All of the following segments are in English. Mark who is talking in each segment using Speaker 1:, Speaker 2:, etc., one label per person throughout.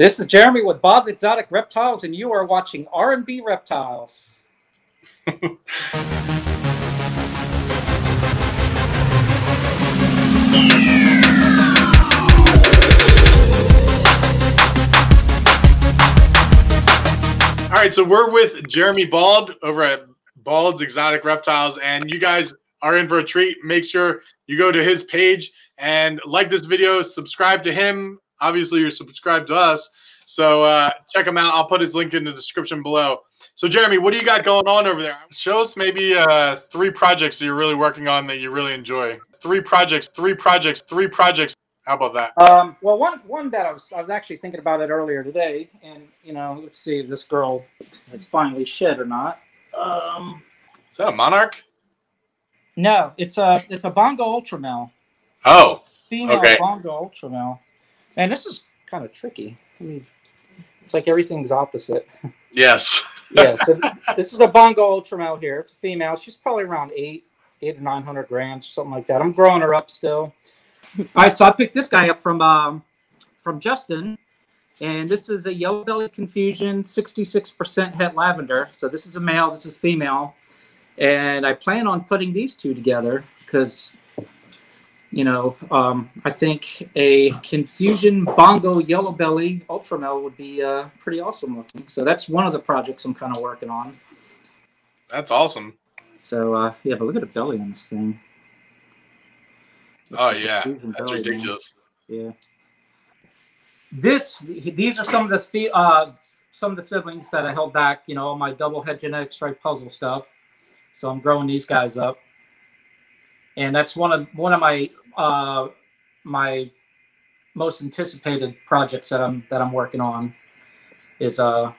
Speaker 1: This is Jeremy with Baud's Exotic Reptiles, and you are watching R&B Reptiles.
Speaker 2: All right, so we're with Jeremy Baud over at Baud's Exotic Reptiles, and you guys are in for a treat. Make sure you go to his page and like this video, subscribe to him. Obviously, you're subscribed to us, so uh, check him out. I'll put his link in the description below. So, Jeremy, what do you got going on over there? Show us maybe uh, three projects that you're really working on that you really enjoy. Three projects, three projects, three projects. How about that?
Speaker 1: Um, well, one one that I was I was actually thinking about it earlier today, and you know, let's see if this girl has finally shed or not. Um,
Speaker 2: Is that a monarch?
Speaker 1: no, it's a it's a bongo Ultramel,
Speaker 2: Oh,
Speaker 1: female
Speaker 2: Okay.
Speaker 1: bongo Ultramel, and this is kind of tricky. I mean, it's like everything's opposite.
Speaker 2: yes.
Speaker 1: yeah, so this is a bongo Ultramel here. It's a female. She's probably around eight, eight or nine hundred grams, or something like that. I'm growing her up still. All right, so I picked this guy up from um, from Justin, and this is a yellow belly confusion, 66% het lavender. So this is a male, this is female, and I plan on putting these two together because. You know, um, I think a confusion bongo yellow belly Ultramel would be uh, pretty awesome looking. So that's one of the projects I'm kind of working on.
Speaker 2: That's awesome.
Speaker 1: So uh, yeah, but look at the belly on this thing.
Speaker 2: Oh yeah, that's
Speaker 1: belly, man. Yeah. This these are some of the uh, some of the siblings that I held back. You know, all my double het genetic stripe puzzle stuff. So I'm growing these guys up, and that's one of one of my uh, my most anticipated projects that I'm that I'm working on is uh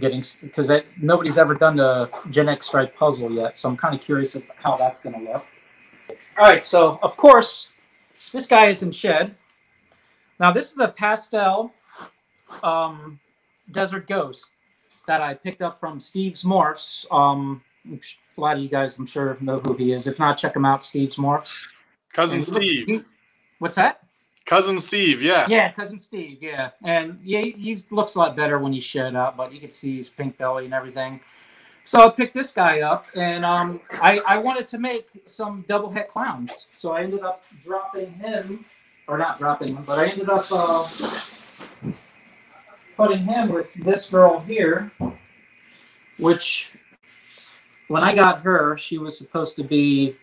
Speaker 1: getting because that nobody's ever done the Gen X stripe puzzle yet. So I'm kind of curious of how that's going to look. All right, so of course this guy is in shed. Now this is a pastel um, desert ghost that I picked up from Steve's Morphs. Um, a lot of you guys, I'm sure, know who he is. If not, check him out, Steve's Morphs.
Speaker 2: Cousin
Speaker 1: And
Speaker 2: Steve.
Speaker 1: he- what's that?
Speaker 2: Cousin Steve, yeah.
Speaker 1: Yeah, cousin Steve. Yeah, and yeah, he looks a lot better when he's shed up, but you can see his pink belly and everything. So I picked this guy up, and um, I I wanted to make some double het clowns, so I ended up dropping him, or not dropping him, but I ended up uh, putting him with this girl here, which when I got her, she was supposed to be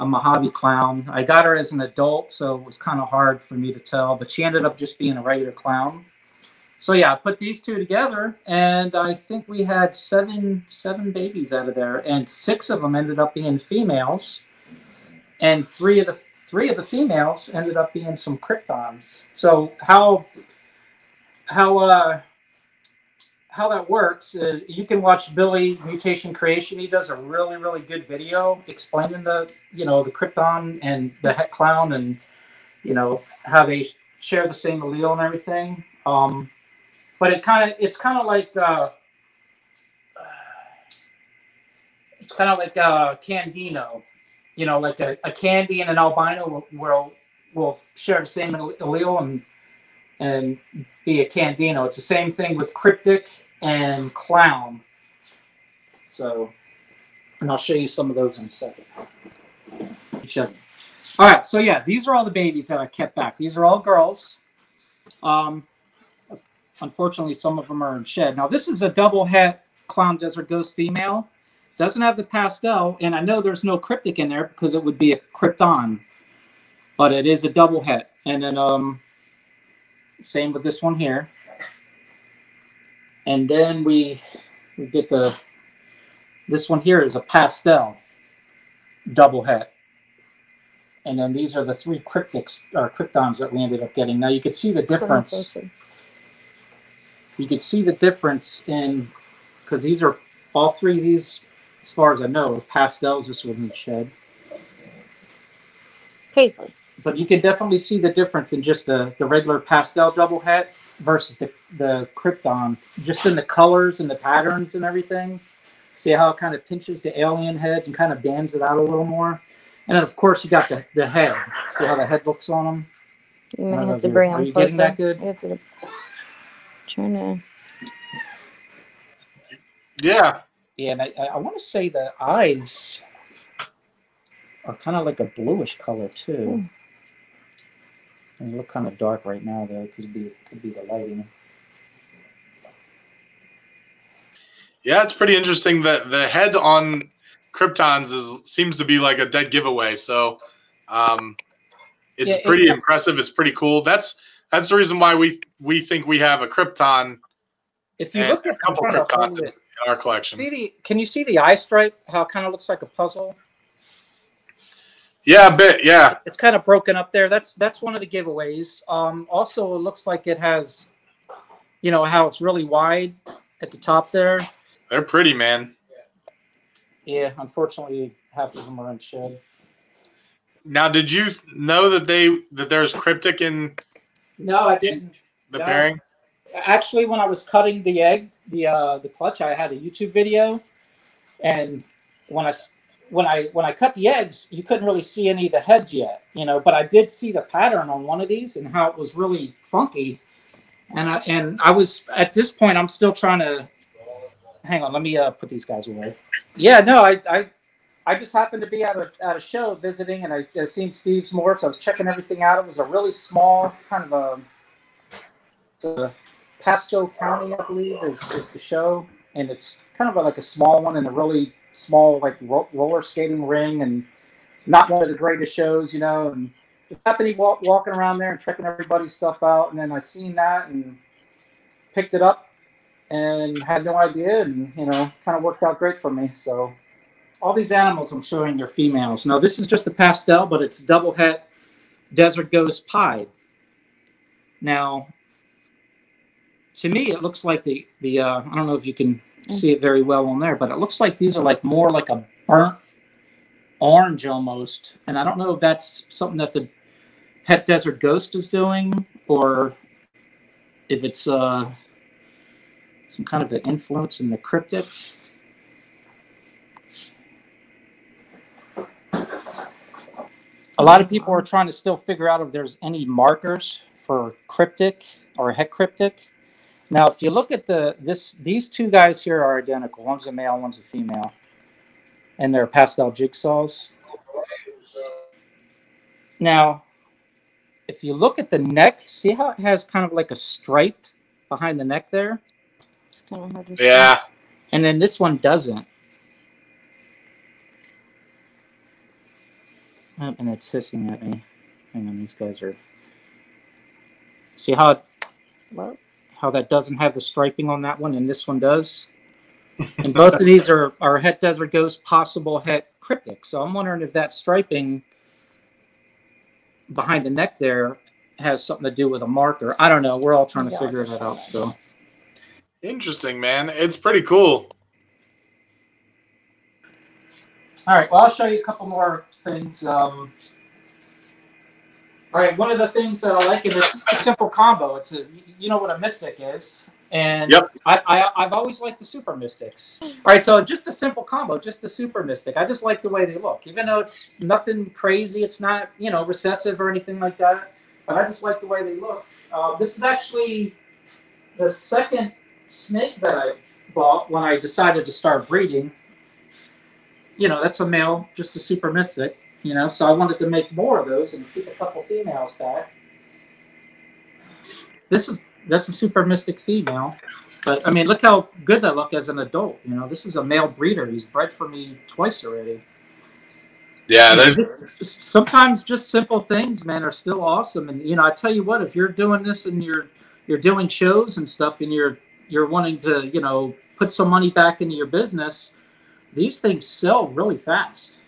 Speaker 1: a Mojave clown. I got her as an adult, so it was kind of hard for me to tell, but she ended up just being a regular clown. So yeah, I put these two together, and I think we had seven seven babies out of there, and six of them ended up being females, and three of the three of the females ended up being some kryptons. So how how uh how that works, uh, you can watch Billy Mutation Creation. He does a really, really good video explaining the, you know, the Krypton and the Het Clown and, you know, how they share the same allele and everything. Um, but it kind of, it's kind of like, uh, it's kind of like uh, Candino, you know, like a, a candy and an albino will, will will share the same allele and and be a Candino. It's the same thing with Cryptic and Clown. So, and I'll show you some of those in a second. All right, so yeah, these are all the babies that I kept back. These are all girls. Um, unfortunately, some of them are in shed. Now, this is a double het Clown Desert Ghost female. Doesn't have the pastel, and I know there's no cryptic in there because it would be a krypton, but it is a double het. And then, um, same with this one here. And then we we get the this one here is a pastel double het. And then these are the three cryptics or kryptons that we ended up getting. Now you can see the difference. You can see the difference in because these are all three of these, as far as I know, pastels. This one in the shed,
Speaker 3: Paisley.
Speaker 1: but you can definitely see the difference in just the the regular pastel double het versus the the krypton, just in the colors and the patterns and everything. See how it kind of pinches the alien heads and kind of bands it out a little more. And then of course you got the, the head. See how the head looks on them?
Speaker 3: You
Speaker 1: I
Speaker 3: may
Speaker 1: don't
Speaker 3: have
Speaker 1: know,
Speaker 3: to
Speaker 1: are
Speaker 3: bring
Speaker 1: you
Speaker 3: them
Speaker 1: getting
Speaker 3: closer.
Speaker 1: that good?
Speaker 3: It's a- trying to.
Speaker 2: Yeah.
Speaker 1: Yeah, and I, I, I want to say the eyes are kind of like a bluish color too. And they look kind of dark right now though. Could be could be the lighting.
Speaker 2: Yeah, it's pretty interesting. that the head on Kryptons is seems to be like a dead giveaway. So um, it's
Speaker 1: Yeah, it-
Speaker 2: pretty impressive. It's pretty cool. That's that's the reason why we we think we have a Krypton
Speaker 1: If you look at I'm
Speaker 2: couple Kryptons in, in our collection.
Speaker 1: See the, can you see the eye stripe? How it kind of looks like a puzzle.
Speaker 2: Yeah, a bit. Yeah,
Speaker 1: It's kind of broken up there. That's that's one of the giveaways. Um, also, it looks like it has, you know, how it's really wide at the top there.
Speaker 2: they're pretty, man.
Speaker 1: Yeah, unfortunately, half of them are in shed.
Speaker 2: Now, did you know that they that there's cryptic in
Speaker 1: No, I didn't.
Speaker 2: the
Speaker 1: No.
Speaker 2: pairing?
Speaker 1: Actually, when I was cutting the egg, the uh, the clutch, I had a YouTube video, and when I when I when I cut the eggs, you couldn't really see any of the heads yet, you know. But I did see the pattern on one of these and how it was really funky, and I and I was at this point, I'm still trying to. Hang on, let me uh, put these guys away. Yeah, no, I I, I just happened to be at a at a show visiting, and I, I seen Steve's morphs. I was checking everything out. It was a really small kind of a. it's a Pasco County, I believe, is, is the show, and it's kind of a, like a small one in a really small like ro- roller skating ring, and not one of the greatest shows, you know. And just happened to be walk, walking around there and checking everybody's stuff out, and then I seen that and picked it up, and had no idea, and you know, kind of worked out great for me. So all these animals I'm showing are females. Now this is just a pastel, but it's double het desert ghost pied. Now to me it looks like the the uh, I don't know if you can see it very well on there, but it looks like these are like more like a burnt orange almost. And I don't know if that's something that the Het Desert Ghost is doing or if it's uh some kind of an influence in the cryptic. A lot of people are trying to still figure out if there's any markers for cryptic or het cryptic. Now, if you look at the this, these two guys here are identical. One's a male, one's a female, and they're pastel jigsaws. Now, if you look at the neck, see how it has kind of like a stripe behind the neck there,
Speaker 3: It's kind of hard to. see.
Speaker 2: Yeah.
Speaker 1: and then this one doesn't. Oh, and it's hissing at me. Hang on, these guys are. See how it
Speaker 3: Well,
Speaker 1: how that doesn't have the striping on that one and this one does. And both of these are, are Het Desert Ghost possible Het Cryptic. So I'm wondering if that striping behind the neck there has something to do with a marker. I don't know. We're all trying to
Speaker 3: Yeah,
Speaker 1: figure
Speaker 3: like a
Speaker 1: that out still.
Speaker 2: Interesting, man. It's pretty cool.
Speaker 1: All right. Well, I'll show you a couple more things. Um, all right. One of the things that I like, and it's just a simple combo. It's a, you know what a mystic is, and
Speaker 2: Yep.
Speaker 1: I, I I've always liked the super mystics. All right. So just a simple combo, just a super mystic. I just like the way they look, even though it's nothing crazy. It's not you know recessive or anything like that. But I just like the way they look. Uh, this is actually the second snake that I bought when I decided to start breeding you know, that's a male, just a super mystic, you know, so I wanted to make more of those and keep a couple females back. This is that's a super mystic female. But I mean look how good they look as an adult. You know, this is a male breeder. He's bred for me twice already.
Speaker 2: Yeah,
Speaker 1: You know, this- this- sometimes just simple things, man, are still awesome. And you know, I tell you what, if you're doing this and you're you're doing shows and stuff, and you're you're wanting to, you know, put some money back into your business, these things sell really fast.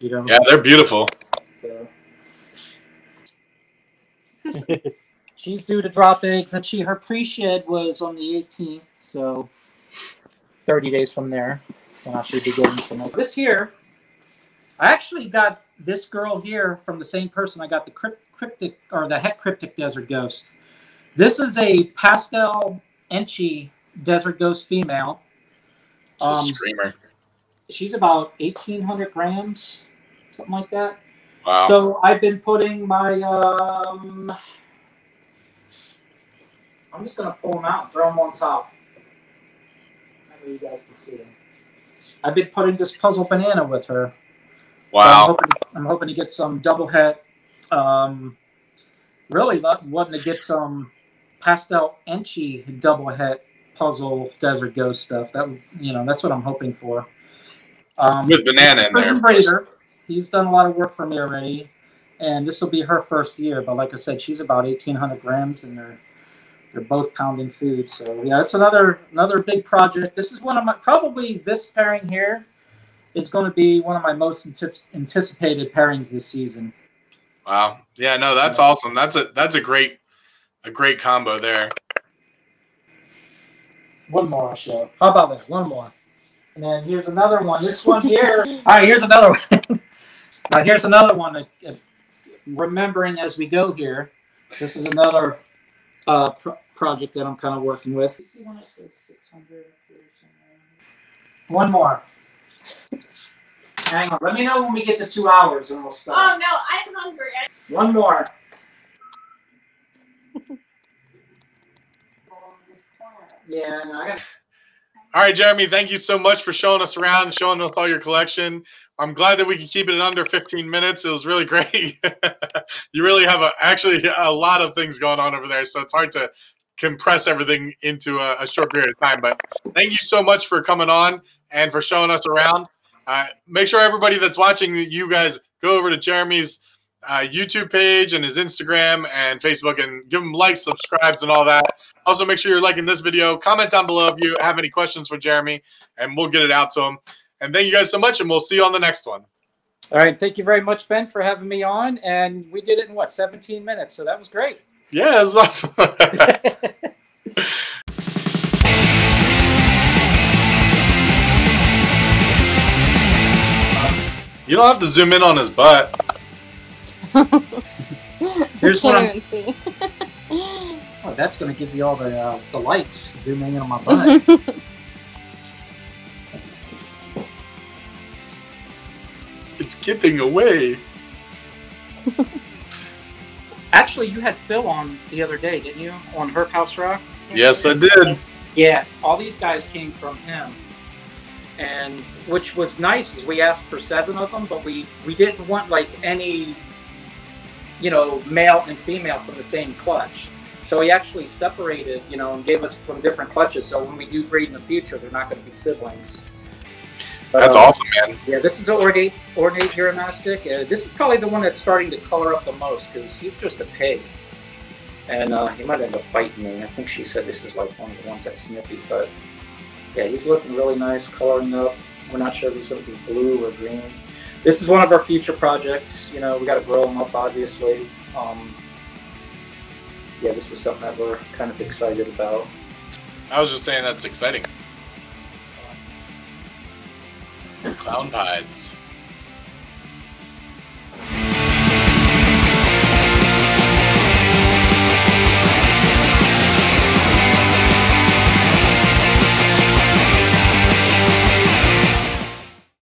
Speaker 1: You know.
Speaker 2: yeah, they're beautiful.
Speaker 1: So. She's due to drop eggs, and she her pre-shed was on the 18th, so 30 days from there, then I should be getting some. eggs. This here, I actually got this girl here from the same person I got the crypt, cryptic or the het cryptic desert ghost. This is a pastel Enchi desert ghost female.
Speaker 2: She's a
Speaker 1: Um,
Speaker 2: screamer.
Speaker 1: she's about 1,800 grams, something like that.
Speaker 2: Wow.
Speaker 1: So I've been putting my um I'm just gonna pull them out and throw them on top. Way you guys can see them. I've been putting this puzzle banana with her. So I'm,
Speaker 2: Wow.
Speaker 1: hoping, I'm hoping to get some double het. Um, really wanting to get some pastel Enchi double het puzzle Desert Ghost stuff. That would- you know, that's what I'm hoping for. Um,
Speaker 2: With banana in there.
Speaker 1: Raider, he's done a lot of work for me already, and this will be her first year. But like I said, she's about 1,800 grams, and they're they're both pounding food. So yeah, it's another another big project. This is one of my probably this pairing here is going to be one of my most anticipated pairings this season.
Speaker 2: Wow. Yeah, no, that's awesome. That's a that's a great a great combo there.
Speaker 1: One more I'll show. How about this? One more. And then here's another one. This one here. All right, here's another one. now here's another one. That, uh, remembering as we go here, this is another uh, pro- project that I'm kind of working with. You see when it says 600 One more. Hang on. Let me know when we get to two hours and we'll
Speaker 4: stop.
Speaker 1: Oh
Speaker 4: no, I'm hungry.
Speaker 1: One more. Yeah, no, I got
Speaker 2: All right, Jeremy, thank you so much for showing us around, showing us all your collection. I'm glad that we can keep it in under 15 minutes. It was really great. you really have a, actually a lot of things going on over there, so it's hard to compress everything into a, a short period of time. But thank you so much for coming on and for showing us around. Uh, make sure everybody that's watching, you guys go over to Jeremy's uh, YouTube page and his Instagram and Facebook and give him likes, subscribes, and all that. Also, make sure you're liking this video. Comment down below if you have any questions for Jeremy, and we'll get it out to him. And thank you guys so much, and we'll see you on the next one.
Speaker 1: All right. Thank you very much, Ben, for having me on. And we did it in what, 17 minutes. So that was great.
Speaker 2: Yeah, it was awesome. you don't have to zoom in on his butt.
Speaker 1: Here's what I'm.
Speaker 3: see.
Speaker 1: Oh, that's going to give you all the uh, the lights zooming in on my butt.
Speaker 2: It's away.
Speaker 1: Actually, you had Phil on the other day, didn't you? On Herp House Rock.
Speaker 2: Yes, I did.
Speaker 1: Yeah, all these guys came from him, and which was nice. Is we asked for seven of them, but we we didn't want like any, you know, male and female from the same clutch. So he actually separated, you know, and gave us from different clutches. So when we do breed in the future, they're not going to be siblings. But,
Speaker 2: That's
Speaker 1: um,
Speaker 2: awesome, man.
Speaker 1: Yeah, this is an ornate ornate Uromastyx. Uh, this is probably the one that's starting to color up the most because he's just a pig, and uh, he might end up biting me. I think she said this is like one of the ones that's snippy, but yeah, he's looking really nice, coloring up. We're not sure if he's going to be blue or green. This is one of our future projects. You know, we got to grow him up, obviously. Um, yeah, this is something that we're kind of excited about.
Speaker 2: I was just saying that's exciting. Clown pies.